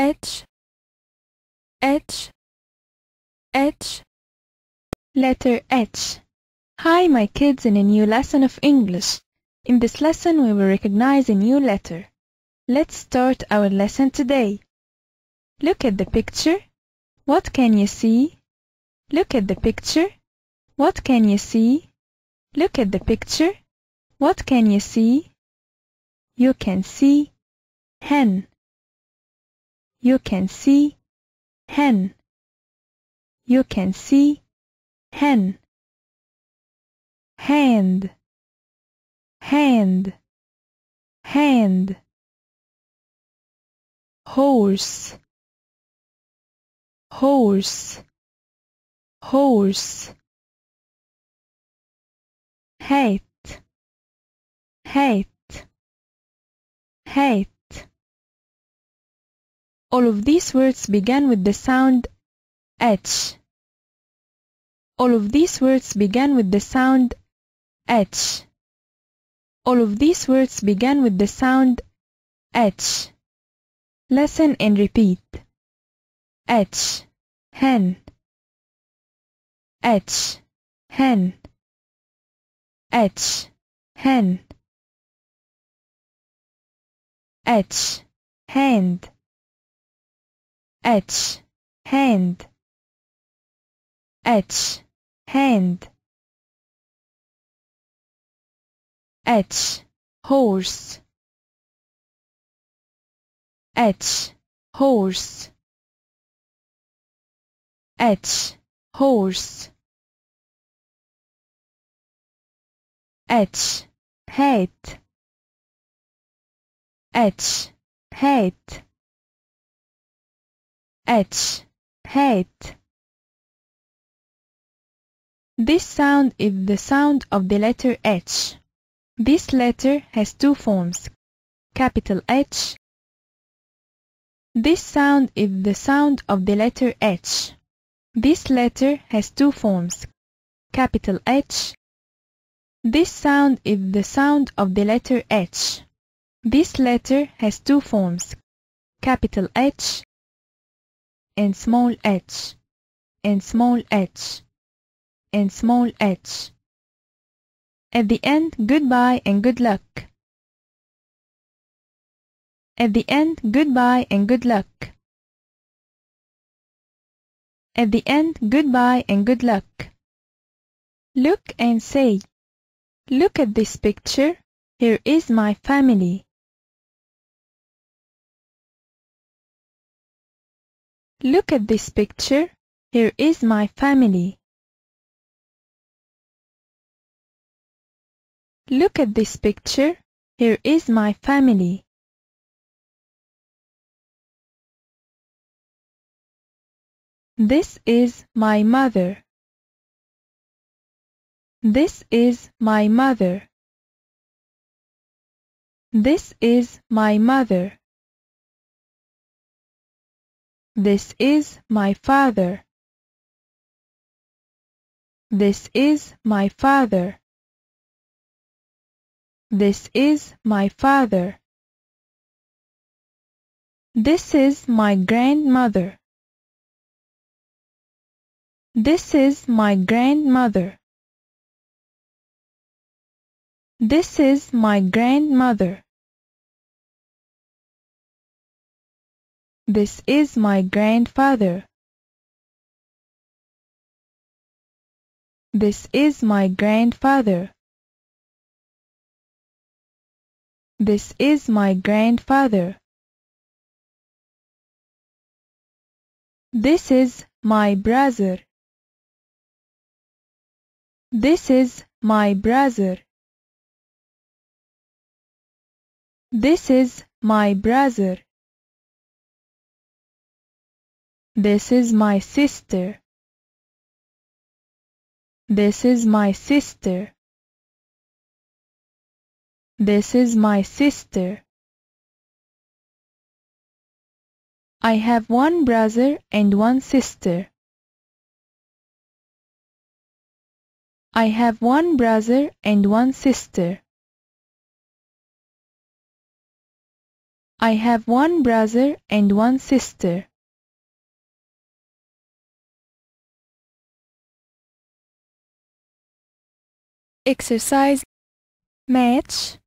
H H H Letter H. Hi, my kids, in a new lesson of English. In this lesson, we will recognize a new letter. Let's start our lesson today. Look at the picture. What can you see? Look at the picture. What can you see? Look at the picture. What can you see? You can see hen. You can see hen. You can see hen. Hand. Hand. Hand. Horse. Horse. Horse. Hat. Hat. Hat. All of these words began with the sound H. All of these words began with the sound H. All of these words began with the sound H. Listen and repeat. H. Hen. H. Hen. H. Hen. H. Hand. H. Hand. H. Hand. H. Horse. H. Horse. H. Horse. H. Hat. H. Hat. H. Hat. This sound is the sound of the letter H. This letter has two forms, capital H. This sound is the sound of the letter H. This letter has two forms, capital H. This sound is the sound of the letter H. This letter has two forms, capital H and small h, and small h, and small h. At the end, goodbye and good luck. At the end, goodbye and good luck. At the end, goodbye and good luck. Look and say, Look at this picture. Here is my family. Look at this picture. Here is my family. Look at this picture. Here is my family. This is my mother. This is my mother. This is my mother. This is my father. This is my father. This is my father. This is my grandmother. This is my grandmother. This is my grandmother. This is my grandfather. This is my grandfather. This is my grandfather. This is my brother. This is my brother. This is my brother. This is my sister. This is my sister. This is my sister. I have one brother and one sister. I have one brother and one sister. I have one brother and one sister. exercise. Match.